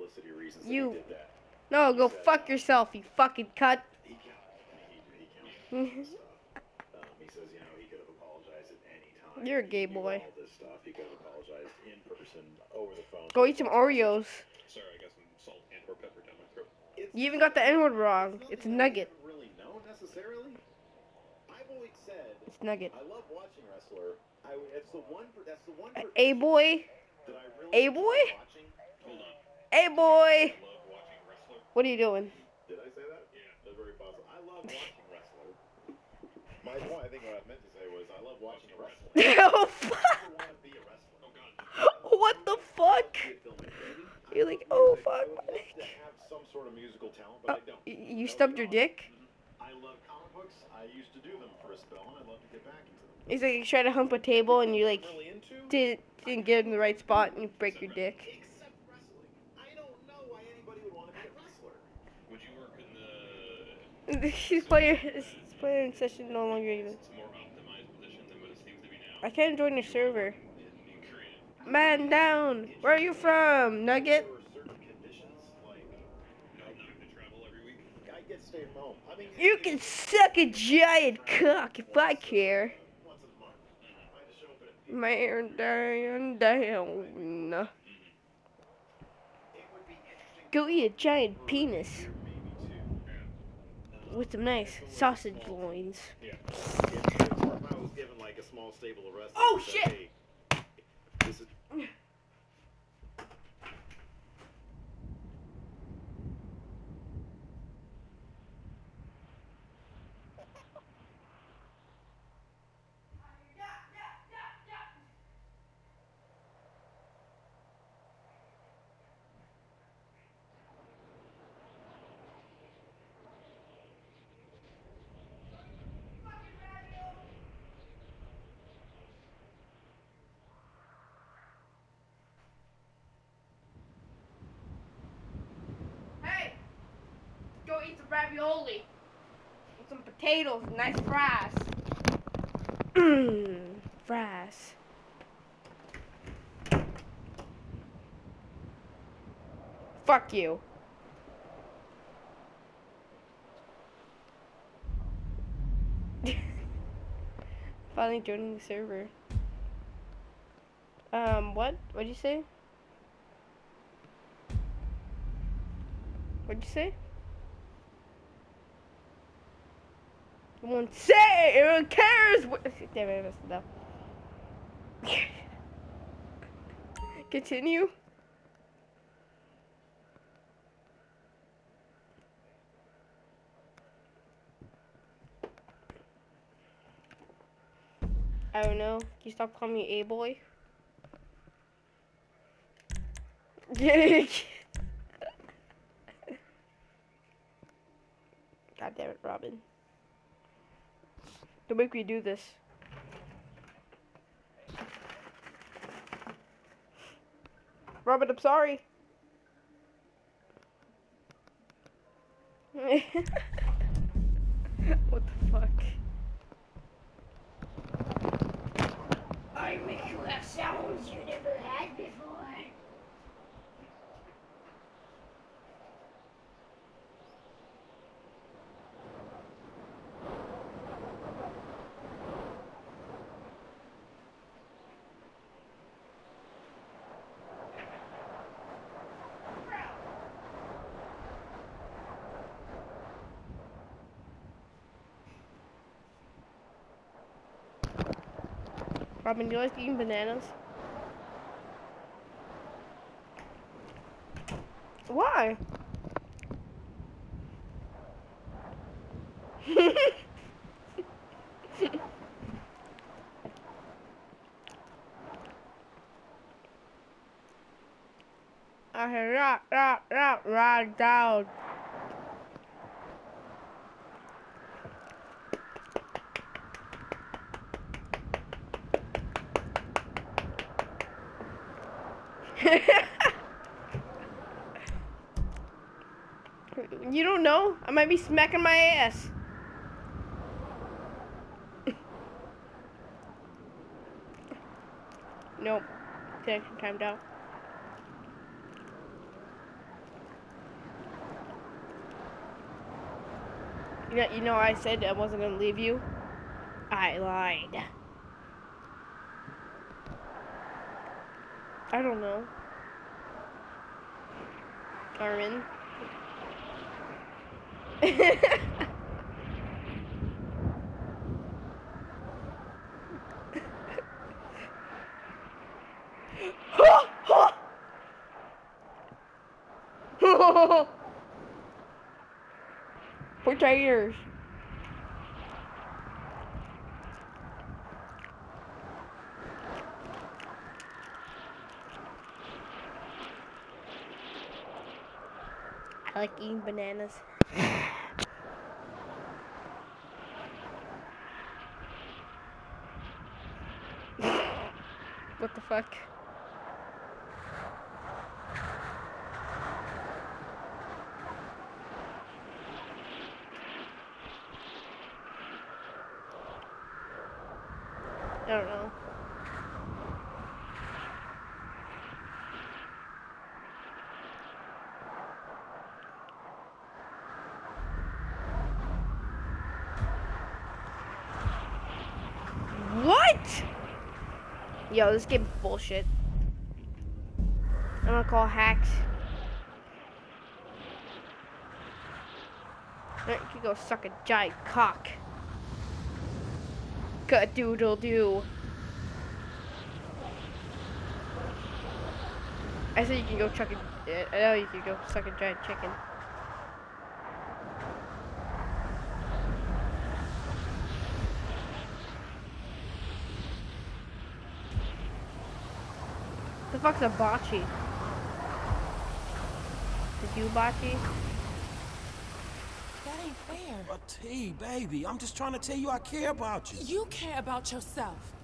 publicity reasons that You- he did that. No, go fuck yourself, you fucking cut. He counted. He, he counted stuff. Um, he says, you know, he could have apologized at any time. You're a gay knew boy. All this stuff. He could have apologized in person, over the phone. Go eat some Oreos. Sorry, I got some salt and or pepper down my throat. It's- You even got the N word wrong. it's It's Nugget. I really know necessarily. I've always said It's Nugget. I love watching wrestler. I, it's the one. per- That's the one. A- profession A boy? really a boy. Watching. Hold on. A boy! I love watching wrestler. What are you doing? Did I say that? Yeah. That's very possible. I love watching wrestler. My point, I think what I meant to say was I love watching a wrestler. oh, fuck! I want to be a wrestler. Oh god. What the fuck? Be a filmmaker. I You're like, oh, fuck I would my love to have some sort of musical talent, but Oh, I don't. Oh, you stubbed your dick? Mm-hmm. I love comic books. I used to do them for a spell, and I'd love to get back into them. It's like you try to hump a table and you like didn't, didn't get in the right spot and you break your dick. except wrestling. I don't know why anybody would want to be a wrestler. Would you work in the His player, his player in session no longer even. it's a more optimized position than what it seems to be now? I can't join your server. In, in Korea. Man down! Where are you from, Nugget? There were certain conditions, like No, I'm not gonna travel every week. I get to at home. I mean, You can suck a giant cock if I care. once a month. I just show up at a Man down, down. It would be interesting Go eat a giant penis maybe to with some nice sausage loins. Yeah. If I was given like a small stable of wrestlers. Oh, and said, shit! Ravioli with some potatoes, and nice fries. Mmm, fries. Fuck you. Finally joining the server. Um, what? What'd you say? What'd you say? No one say no one cares damn it, I messed it up. Continue. I don't know. Can you stop calling me a boy? God damn it, Robin. Don't make me do this. Robert, I'm sorry. what the fuck? I make you have sounds you never had before. Robin, you like eating bananas? Why? I said, rock, rock, rock, rock down. you don't know. I might be smacking my ass. nope. Connection timed out. You know, you know, I said I wasn't gonna leave you. I lied. I don't know. Carmen. For I like eating bananas. what the fuck? I don't know. What? Yo, this game bullshit. I'm gonna call hacks. You can go suck a giant cock. Cut doodle doo. I said you can go chuck a. I know you can go suck a giant chicken. Fuck's a bocce? Did you bocce? That ain't fair. But T, baby, I'm just trying to tell you I care about you. You care about yourself.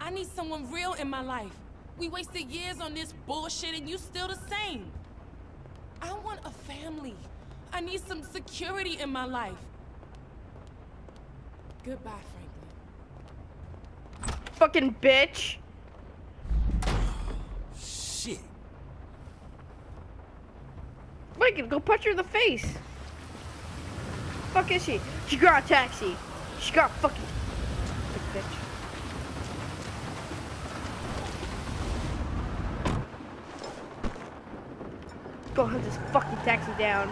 I need someone real in my life. We wasted years on this bullshit and you still the same. I want a family. I need some security in my life. Goodbye, Franklin. Fucking bitch! Shit. Mike, go punch her in the face. Fuck is she? She got a taxi. She got fucking. Bitch. Go hunt this fucking taxi down.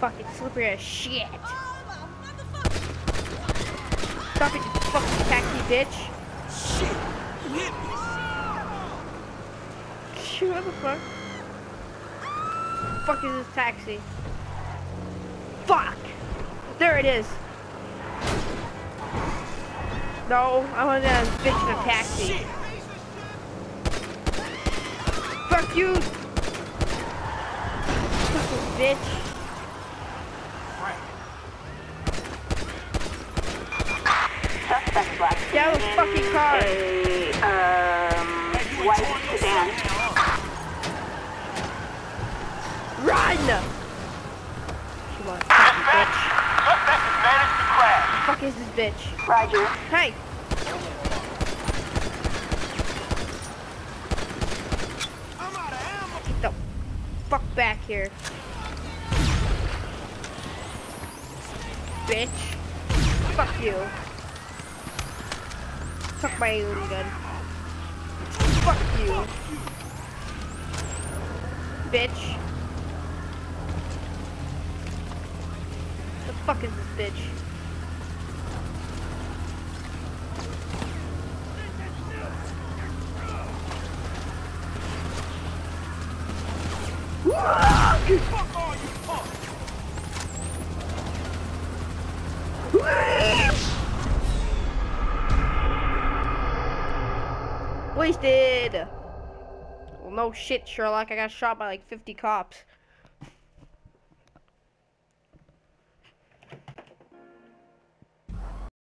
Fucking slippery as shit. Stop it, fucking taxi bitch. Shit. You hit me. What the fuck? Fuck is this taxi? Fuck! There it is. No, I want that bitch in a taxi. Fuck you! Fucking bitch. Suspect Get out of the fucking car. um, white sedan. Run! On, fucking bitch. Suspect has managed to crash. Fuck is this bitch? Roger. Hey! I'm out of ammo. Get the fuck back here. Bitch. Fuck you. Fuck my alien gun. Fuck you. Bitch. The fuck is this bitch? Wasted! Well, no shit, Sherlock. I got shot by like 50 cops.